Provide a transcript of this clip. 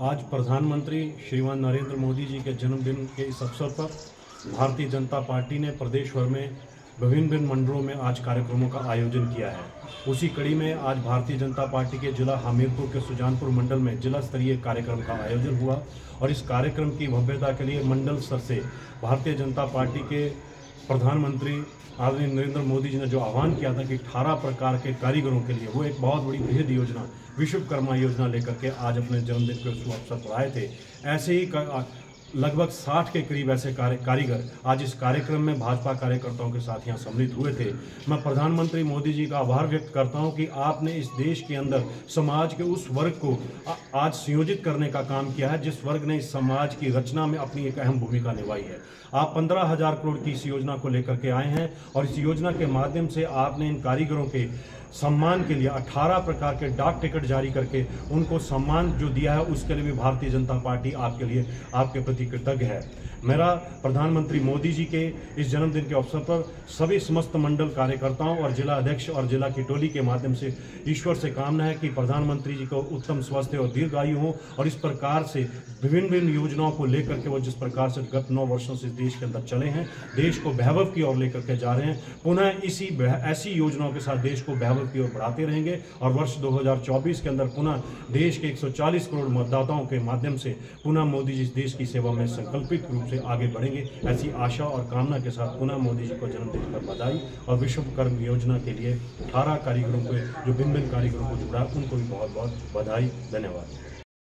आज प्रधानमंत्री श्रीमान नरेंद्र मोदी जी के जन्मदिन के इस अवसर पर भारतीय जनता पार्टी ने प्रदेश भर में विभिन्न विभिन्न मंडलों में आज कार्यक्रमों का आयोजन किया है। उसी कड़ी में आज भारतीय जनता पार्टी के जिला हमीरपुर के सुजानपुर मंडल में जिला स्तरीय कार्यक्रम का आयोजन हुआ और इस कार्यक्रम की भव्यता के लिए मंडल स्तर से भारतीय जनता पार्टी के प्रधानमंत्री आदरणीय नरेंद्र मोदी जी ने जो आह्वान किया था कि 18 प्रकार के कारीगरों के लिए, वो एक बहुत बड़ी बृहद योजना, विश्वकर्मा योजना लेकर के आज अपने जन्मदिन के शुभ अवसर पर आए थे। ऐसे ही लगभग 60 के करीब ऐसे कारीगर आज इस कार्यक्रम में भाजपा कार्यकर्ताओं के साथ यहाँ सम्मिलित हुए थे। मैं प्रधानमंत्री मोदी जी का आभार व्यक्त करता हूँ कि आपने इस देश के अंदर समाज के उस वर्ग को आज संयोजित करने का काम किया है, जिस वर्ग ने इस समाज की रचना में अपनी एक अहम भूमिका निभाई है। आप पंद्रह हज़ार करोड़ की इस योजना को लेकर के आए हैं और इस योजना के माध्यम से आपने इन कारीगरों के सम्मान के लिए 18 प्रकार के डाक टिकट जारी करके उनको सम्मान जो दिया है, उसके लिए भी भारतीय जनता पार्टी आपके लिए, आपके प्रति कृतज्ञ है। मेरा प्रधानमंत्री मोदी जी के इस जन्मदिन के अवसर पर सभी समस्त मंडल कार्यकर्ताओं और जिला अध्यक्ष और जिला की टोली के माध्यम से ईश्वर से कामना है कि प्रधानमंत्री जी को उत्तम स्वास्थ्य और दीर्घायु हो और इस प्रकार से विभिन्न विभिन्न योजनाओं को लेकर के वो जिस प्रकार से गत नौ वर्षों से देश के अंदर चले हैं, देश को वैभव की ओर लेकर के जा रहे हैं, पुनः इसी ऐसी योजनाओं के साथ देश को वैभव की ओर बढ़ाते रहेंगे और वर्ष दो हज़ार चौबीस के अंदर पुनः देश के एक सौ चालीस करोड़ मतदाताओं के माध्यम से पुनः मोदी जी देश की सेवा में संकल्पित रूप से आगे बढ़ेंगे। ऐसी आशा और कामना के साथ पुनः मोदी जी को जन्मदिन पर बधाई और विश्वकर्म योजना के लिए अठारह कारीगरों को, जो भिन्न भिन्न कारीगरों को जुड़ा, उनको भी बहुत बहुत बधाई। धन्यवाद।